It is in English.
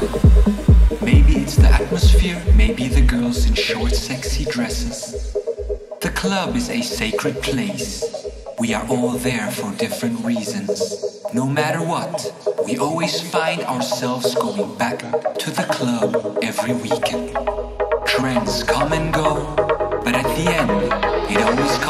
Maybe it's the atmosphere, maybe the girls in short sexy dresses. The club is a sacred place. We are all there for different reasons. No matter what, we always find ourselves going back to the club every weekend. Trends come and go, but at the end, it always comes.